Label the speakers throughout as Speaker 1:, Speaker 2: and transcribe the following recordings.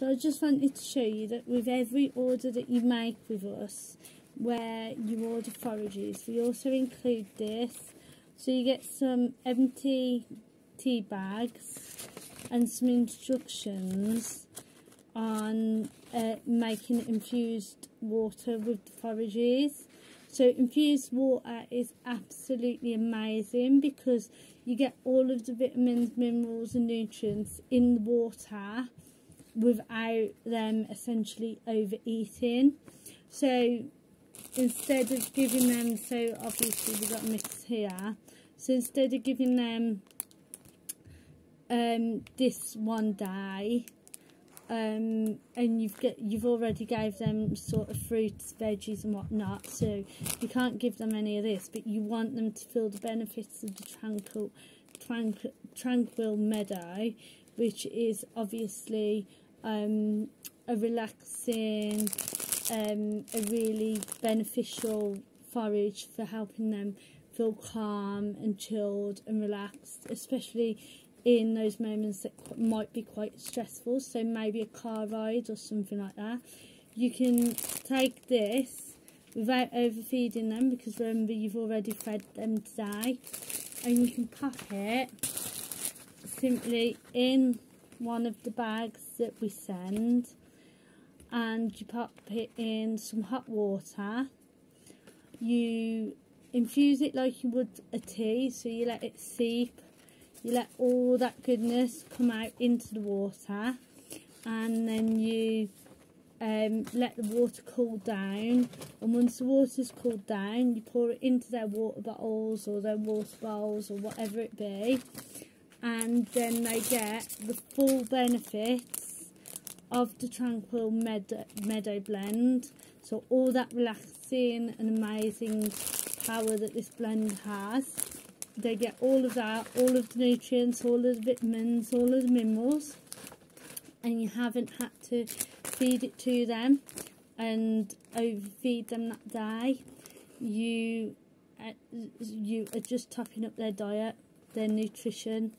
Speaker 1: So I just wanted to show you that with every order that you make with us, where you order forages, we also include this. So you get some empty tea bags and some instructions on uh, making infused water with the forages. So infused water is absolutely amazing because you get all of the vitamins, minerals and nutrients in the water without them essentially overeating. So instead of giving them, so obviously we've got mix here, so instead of giving them um, this one day, um, and you've get you've already gave them sort of fruits, veggies and whatnot, so you can't give them any of this, but you want them to feel the benefits of the tranquil, tranquil, tranquil meadow, which is obviously um, a relaxing, um, a really beneficial forage for helping them feel calm and chilled and relaxed, especially in those moments that might be quite stressful. So maybe a car ride or something like that. You can take this without overfeeding them because remember you've already fed them today and you can pop it simply in one of the bags that we send and you pop it in some hot water. You infuse it like you would a tea so you let it seep. You let all that goodness come out into the water and then you um, let the water cool down. And once the water's cooled down you pour it into their water bottles or their water bowls or whatever it be. And then they get the full benefits of the Tranquil Meadow, Meadow Blend. So all that relaxing and amazing power that this blend has. They get all of that, all of the nutrients, all of the vitamins, all of the minerals. And you haven't had to feed it to them and overfeed them that day. You, uh, you are just topping up their diet, their nutrition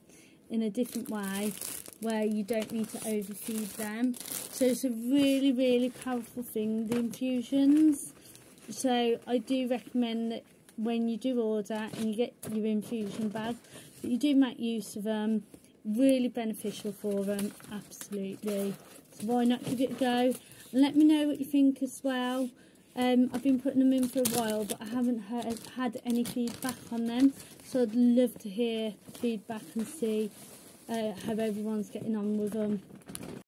Speaker 1: in a different way where you don't need to overfeed them. So it's a really, really powerful thing, the infusions. So I do recommend that when you do order and you get your infusion bag, that you do make use of them. Really beneficial for them, absolutely. So why not give it a go? And let me know what you think as well. Um, I've been putting them in for a while, but I haven't heard, had any feedback on them. So I'd love to hear feedback and see uh, how everyone's getting on with them.